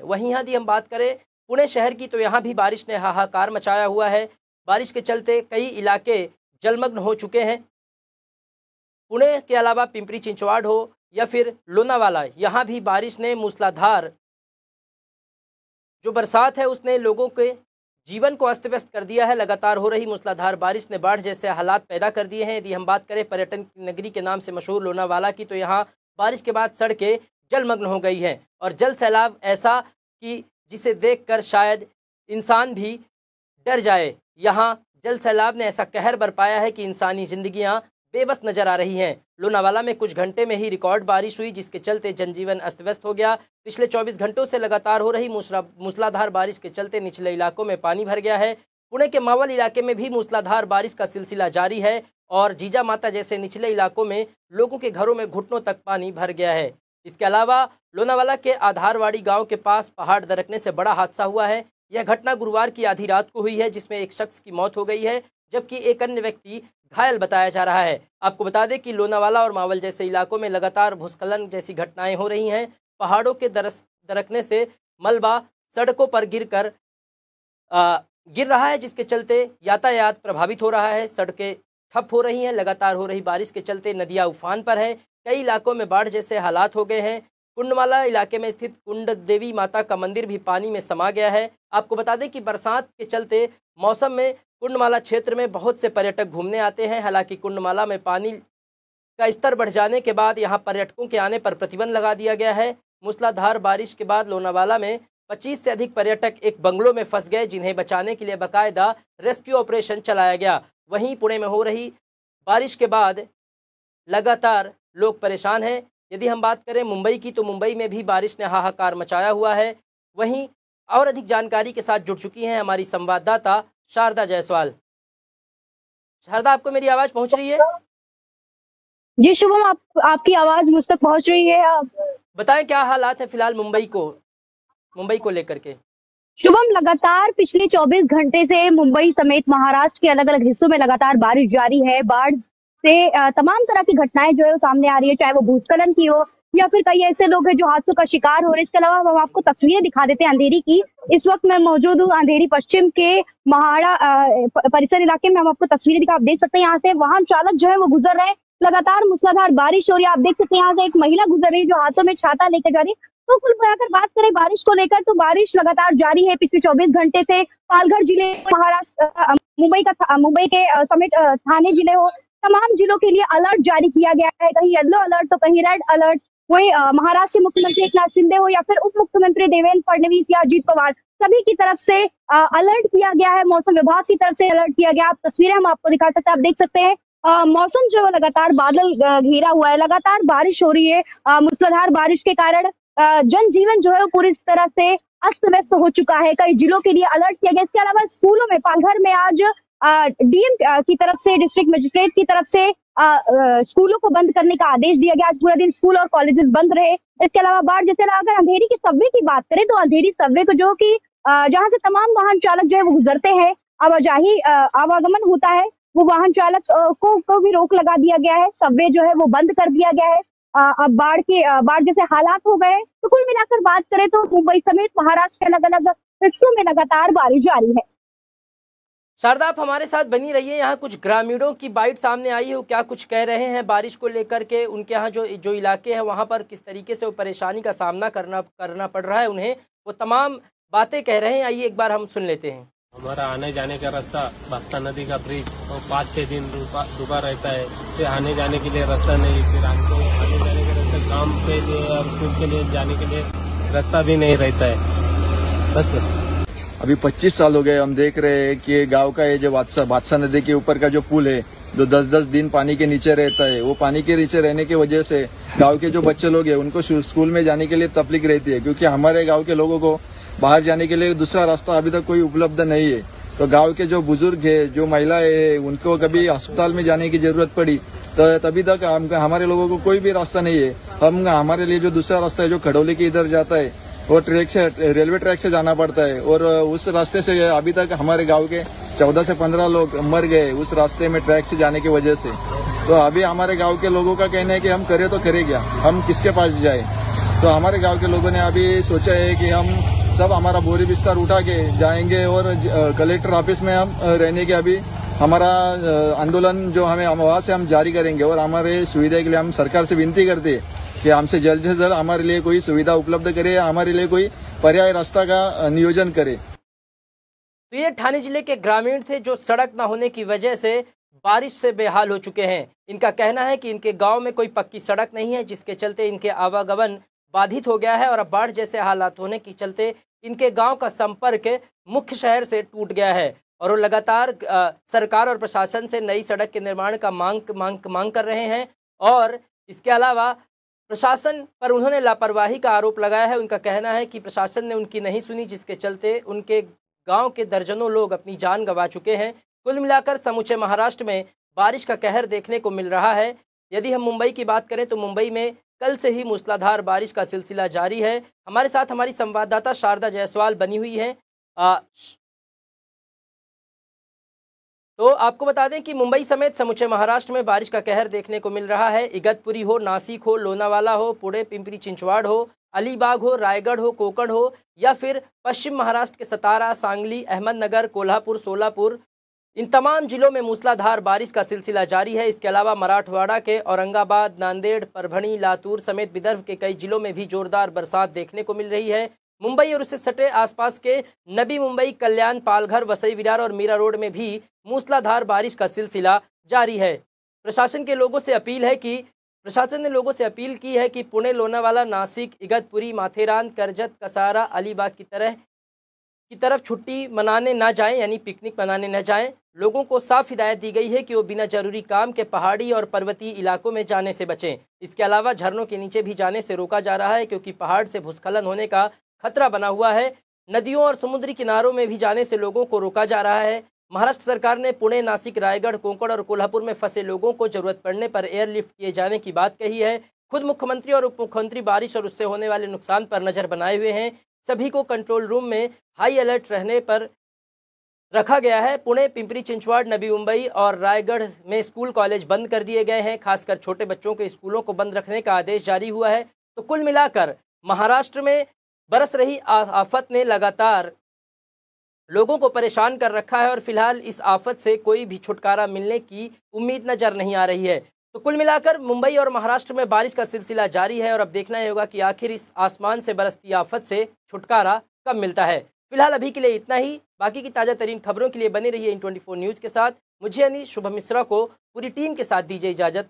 वहीं यदि हम बात करें पुणे शहर की तो यहाँ भी बारिश ने हाहाकार मचाया हुआ है। बारिश के चलते कई इलाके जलमग्न हो चुके हैं। पुणे के अलावा पिंपरी चिंचवाड़ हो या फिर लोनावाला, यहाँ भी बारिश ने मूसलाधार जो बरसात है, उसने लोगों के जीवन को अस्त व्यस्त कर दिया है। लगातार हो रही मूसलाधार बारिश ने बाढ़ जैसे हालात पैदा कर दिए हैं। यदि हम बात करें पर्यटन नगरी के नाम से मशहूर लोनावाला की तो यहाँ बारिश के बाद सड़कें जलमग्न हो गई है। और जल सैलाब ऐसा कि जिसे देखकर शायद इंसान भी डर जाए। यहाँ जल सैलाब ने ऐसा कहर बरपाया है कि इंसानी जिंदगियाँ बेबस नज़र आ रही हैं। लोनावाला में कुछ घंटे में ही रिकॉर्ड बारिश हुई, जिसके चलते जनजीवन अस्त व्यस्त हो गया। पिछले 24 घंटों से लगातार हो रही मूसलाधार बारिश के चलते निचले इलाकों में पानी भर गया है। पुणे के मावल इलाके में भी मूसलाधार बारिश का सिलसिला जारी है और जीजा माता जैसे निचले इलाकों में लोगों के घरों में घुटनों तक पानी भर गया है। इसके अलावा लोनावाला के आधारवाड़ी गाँव के पास पहाड़ दरकने से बड़ा हादसा हुआ है। यह घटना गुरुवार की आधी रात को हुई है जिसमें एक शख्स की मौत हो गई है जबकि एक अन्य व्यक्ति घायल बताया जा रहा है। आपको बता दें कि लोनावाला और मावल जैसे इलाकों में लगातार भूस्खलन जैसी घटनाएँ हो रही हैं। पहाड़ों के दरस दरकने से मलबा सड़कों पर गिर कर आ, गिर रहा है जिसके चलते यातायात प्रभावित हो रहा है। सड़कें ठप हो रही हैं, लगातार हो रही बारिश के चलते नदियाँ उफान पर हैं, कई इलाकों में बाढ़ जैसे हालात हो गए हैं। कुंडमाला इलाके में स्थित कुंड देवी माता का मंदिर भी पानी में समा गया है। आपको बता दें कि बरसात के चलते मौसम में कुंडमाला क्षेत्र में बहुत से पर्यटक घूमने आते हैं। हालाँकि कुंडमाला में पानी का स्तर बढ़ जाने के बाद यहाँ पर्यटकों के आने पर प्रतिबंध लगा दिया गया है। मूसलाधार बारिश के बाद लोनावाला में 25 से अधिक पर्यटक एक बंगलों में फंस गए जिन्हें बचाने के लिए बाकायदा रेस्क्यू ऑपरेशन चलाया गया। वहीं पुणे में हो रही बारिश के बाद लगातार लोग परेशान हैं। यदि हम बात करें मुंबई की तो मुंबई में भी बारिश ने हाहाकार मचाया हुआ है। वहीं और अधिक जानकारी के साथ जुड़ चुकी हैं हमारी संवाददाता शारदा जायसवाल। शारदा आपको मेरी आवाज़ पहुँच रही है? जी शुभम आप आपकी आवाज़ मुझ तक पहुँच रही है। आप बताएँ क्या हालात है फ़िलहाल मुंबई को? मुंबई को लेकर के। शुभम, लगातार पिछले 24 घंटे से मुंबई समेत महाराष्ट्र के अलग अलग हिस्सों में लगातार बारिश जारी है। बाढ़ से तमाम तरह की घटनाएँ जो है सामने आ रही है, चाहे वो भूस्खलन की हो या फिर कई ऐसे लोग हैं जो हादसों का शिकार हो रहे हैं। इसके अलावा हम आपको तस्वीरें दिखा देते हैं अंधेरी की। इस वक्त मैं मौजूद हूँ अंधेरी पश्चिम के महाड़ा परिसर इलाके में। हम आपको तस्वीरें दिखा, आप देख सकते हैं यहाँ से। वाहन चालक जो है वो गुजर रहे हैं। लगातार मूसलाधार बारिश हो रही है। आप देख सकते हैं, यहाँ से एक महिला गुजर रही है जो हाथों में छाता लेकर जा रही है। तो कुल मिलाकर बात करें बारिश को लेकर तो बारिश लगातार जारी है। पिछले 24 घंटे से पालघर ज़िले, महाराष्ट्र मुंबई का मुंबई के समेत थाने ज़िले हो, तमाम जिलों के लिए अलर्ट जारी किया गया है। कहीं येलो अलर्ट तो कहीं रेड अलर्ट। वही महाराष्ट्र के मुख्यमंत्री एक नाथ शिंदे हो या फिर उप मुख्यमंत्री देवेंद्र फडणवीस या अजीत पवार, सभी की तरफ़ से अलर्ट किया गया है। मौसम विभाग की तरफ़ से अलर्ट किया गया। आप तस्वीरें हम आपको दिखा सकते हैं। आप देख सकते हैं मौसम जो है लगातार बादल घेरा हुआ है। लगातार बारिश हो रही है। मूसलाधार बारिश के कारण जनजीवन जो है वो पूरी तरह से अस्त व्यस्त हो चुका है। कई जिलों के लिए अलर्ट किया गया। इसके अलावा स्कूलों में पालघर में आज डीएम की तरफ़ से डिस्ट्रिक्ट मजिस्ट्रेट की तरफ़ से आ, स्कूलों को बंद करने का आदेश दिया गया। आज पूरा दिन स्कूल और कॉलेजेस बंद रहे। इसके अलावा बाढ़ जैसे अगर अंधेरी के सब्वे की बात करें तो अंधेरी सब्वे को जो कि जहाँ से तमाम वाहन चालक जो है वो गुजरते हैं। आवाजाही आवागमन होता है। वो वाहन चालक को, को भी रोक लगा दिया गया है। सब्वे जो है वो बंद कर दिया गया है। अब बाढ़ के बाढ़ जैसे हालात हो गए तो कुल मिलाकर बात करें तो मुंबई समेत महाराष्ट्र के अलग अलग हिस्सों में लगातार बारिश जारी है। शारदा आप हमारे साथ बनी रहिए। यहाँ कुछ ग्रामीणों की बाइट सामने आई है। क्या कुछ कह रहे हैं बारिश को लेकर के? उनके यहाँ जो जो इलाके हैं वहाँ पर किस तरीके से वो परेशानी का सामना करना करना पड़ रहा है उन्हें? वो तमाम बातें कह रहे हैं। आइए एक बार हम सुन लेते हैं। हमारा आने जाने का रास्ता बस्ता नदी का ब्रिज तो पाँच छह दिन डूबा रहता है। फिर आने जाने के लिए रास्ता नहीं, फिर आने जाने का रास्ता काम लिए और स्कूल के लिए जाने के लिए रास्ता भी नहीं रहता है। बस अभी 25 साल हो गए, हम देख रहे हैं कि गाँव का ये जो बादशाह बादशाह नदी के ऊपर का जो पुल है, जो 10-10 दिन पानी के नीचे रहता है, वो पानी के नीचे रहने की वजह से गाँव के जो बच्चे लोग हैं, उनको स्कूल में जाने के लिए तकलीफ़ रहती है, क्योंकि हमारे गाँव के लोगों को बाहर जाने के लिए दूसरा रास्ता अभी तक कोई उपलब्ध नहीं है। तो गाँव के जो बुज़ुर्ग है, जो महिलाएँ है, उनको कभी अस्पताल में जाने की ज़रूरत पड़ी तो तभी तक हम, हमारे लोगों को कोई भी रास्ता नहीं है। हम, हमारे लिए जो दूसरा रास्ता है, जो खडोली के इधर जाता है, वो ट्रैक से, रेलवे ट्रैक से जाना पड़ता है। और उस रास्ते से अभी तक हमारे गाँव के चौदह से पंद्रह लोग मर गए उस रास्ते में ट्रैक से जाने की वजह से। तो अभी हमारे गाँव के लोगों का कहना है कि हम करें तो करें क्या? हम किसके पास जाए? तो हमारे गाँव के लोगों ने अभी सोचा है कि हम सब हमारा बोरी बिस्तर उठा के जाएँगे और कलेक्टर ऑफ़िस में हम रहने के अभी हमारा आंदोलन जो हमें वहाँ से हम जारी करेंगे और हमारे सुविधा के लिए हम सरकार से विनती करते हैं कि हमसे जल्द से जल्द हमारे लिए कोई सुविधा उपलब्ध करे, हमारे लिए कोई पर्याय रास्ता का नियोजन करे। तो ये ठाणे ज़िले के ग्रामीण थे जो सड़क न होने की वजह से बारिश से बेहाल हो चुके हैं। इनका कहना है कि इनके गाँव में कोई पक्की सड़क नहीं है, जिसके चलते इनके आवागमन बाधित हो गया है और अब बाढ़ जैसे हालात होने के चलते इनके गाँव का संपर्क मुख्य शहर से टूट गया है और वो लगातार सरकार और प्रशासन से नई सड़क के निर्माण का मांग मांग मांग कर रहे हैं और इसके अलावा प्रशासन पर उन्होंने लापरवाही का आरोप लगाया है। उनका कहना है कि प्रशासन ने उनकी नहीं सुनी, जिसके चलते उनके गाँव के दर्जनों लोग अपनी जान गंवा चुके हैं। कुल मिलाकर समूचे महाराष्ट्र में बारिश का कहर देखने को मिल रहा है। यदि हम मुंबई की बात करें तो मुंबई में कल से ही मूसलाधार बारिश का सिलसिला जारी है। हमारे साथ हमारी संवाददाता शारदा जायसवाल बनी हुई है। आ, तो आपको बता दें कि मुंबई समेत समूचे महाराष्ट्र में बारिश का कहर देखने को मिल रहा है। इगतपुरी हो नासिक हो लोनावाला हो पुणे पिंपरी चिंचवाड़ हो अलीबाग हो रायगढ़ हो कोकण हो या फिर पश्चिम महाराष्ट्र के सतारा सांगली अहमदनगर कोल्हापुर सोलापुर इन तमाम जिलों में मूसलाधार बारिश का सिलसिला जारी है। इसके अलावा मराठवाड़ा के औरंगाबाद, नांदेड़, परभणी, लातूर समेत विदर्भ के कई जिलों में भी जोरदार बरसात देखने को मिल रही है। मुंबई और उससे सटे आसपास के नबी मुंबई, कल्याण, पालघर, वसई, विरार और मीरा रोड में भी मूसलाधार बारिश का सिलसिला जारी है। प्रशासन के लोगों से अपील है कि प्रशासन ने लोगों से अपील की है कि पुणे, लोनावाला, नासिक, इगतपुरी, माथेरान, करजत, कसारा, अलीबाग की तरह की तरफ़ छुट्टी मनाने ना जाएँ, यानी पिकनिक मनाने न जाएँ। लोगों को साफ़ हिदायत दी गई है कि वो बिना ज़रूरी काम के पहाड़ी और पर्वतीय इलाकों में जाने से बचें। इसके अलावा झरनों के नीचे भी जाने से रोका जा रहा है क्योंकि पहाड़ से भूस्खलन होने का खतरा बना हुआ है। नदियों और समुद्री किनारों में भी जाने से लोगों को रोका जा रहा है। महाराष्ट्र सरकार ने पुणे, नासिक, रायगढ़, कोंकण और कोल्हापुर में फंसे लोगों को ज़रूरत पड़ने पर एयरलिफ्ट किए जाने की बात कही है। खुद मुख्यमंत्री और उप मुख्यमंत्री बारिश और उससे होने वाले नुकसान पर नज़र बनाए हुए हैं। सभी को कंट्रोल रूम में हाई अलर्ट रहने पर रखा गया है। पुणे, पिंपरी चिंचवाड़ नबी मुंबई और रायगढ़ में स्कूल कॉलेज बंद कर दिए गए हैं। खासकर छोटे बच्चों के स्कूलों को बंद रखने का आदेश जारी हुआ है। तो कुल मिलाकर महाराष्ट्र में बरस रही आफत ने लगातार लोगों को परेशान कर रखा है और फ़िलहाल इस आफत से कोई भी छुटकारा मिलने की उम्मीद नज़र नहीं आ रही है। तो कुल मिलाकर मुंबई और महाराष्ट्र में बारिश का सिलसिला जारी है और अब देखना ही होगा कि आखिर इस आसमान से बरसती आफत से छुटकारा कब मिलता है। फ़िलहाल अभी के लिए इतना ही। बाकी की ताज़ा तरीन खबरों के लिए बने रहिए इन ट्वेंटी न्यूज़ के साथ। मुझे यानी शुभम मिश्रा को पूरी टीम के साथ दीजिए इजाज़त।